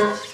Yes.